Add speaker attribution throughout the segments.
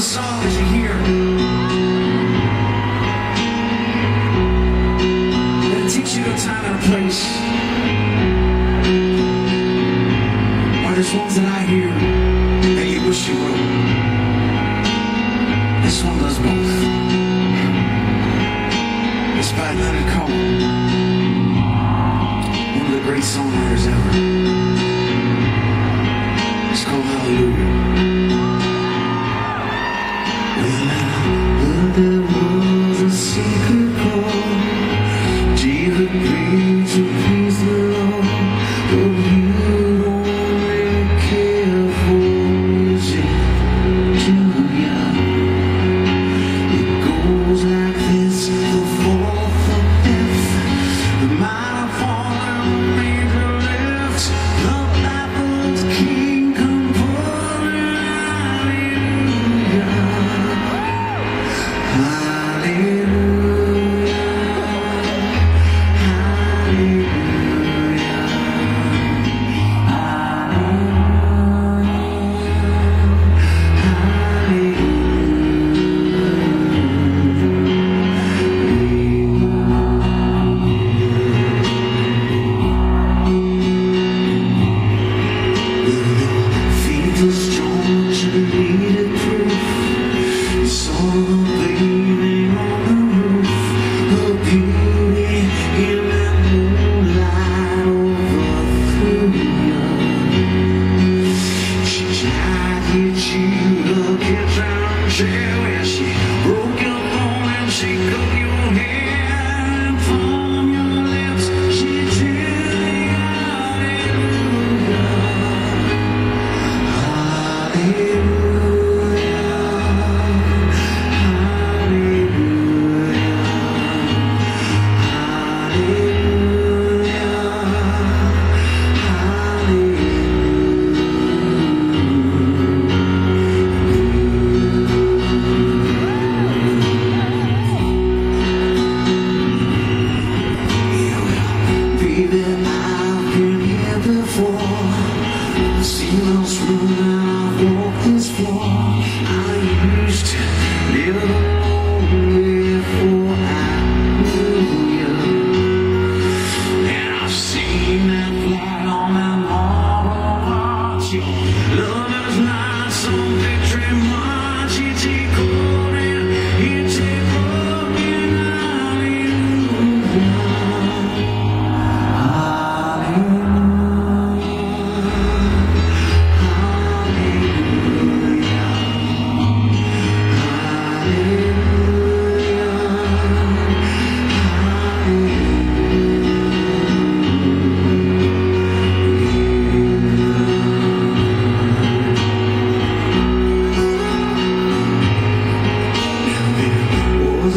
Speaker 1: the song that you hear. It'll teach you the time and place. Or there's songs that I hear that you wish you wrote. This one does both. It's by Leonard Cohen, one of the great songwriters ever. It's called Hallelujah.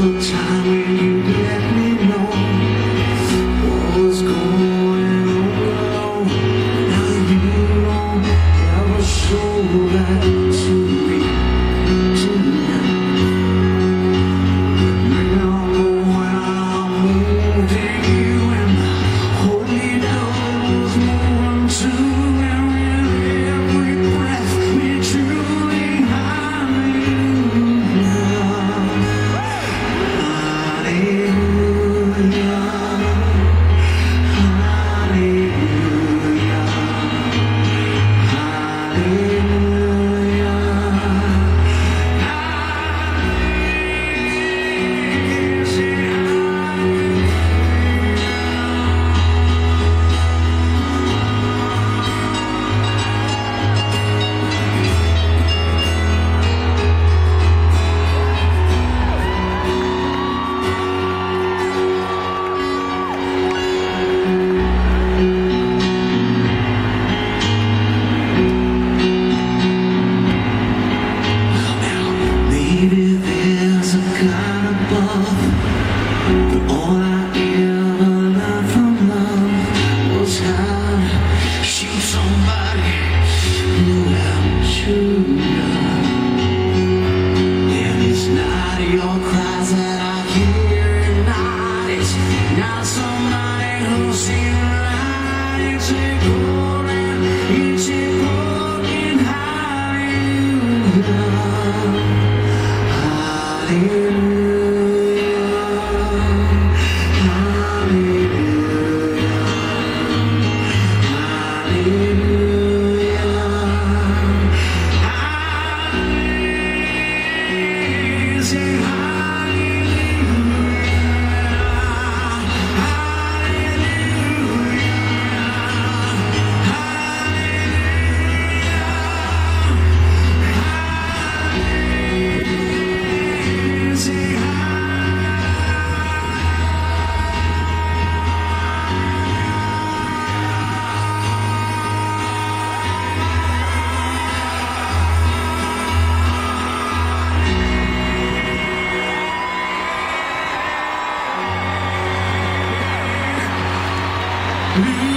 Speaker 1: 一场 Thank you. Please.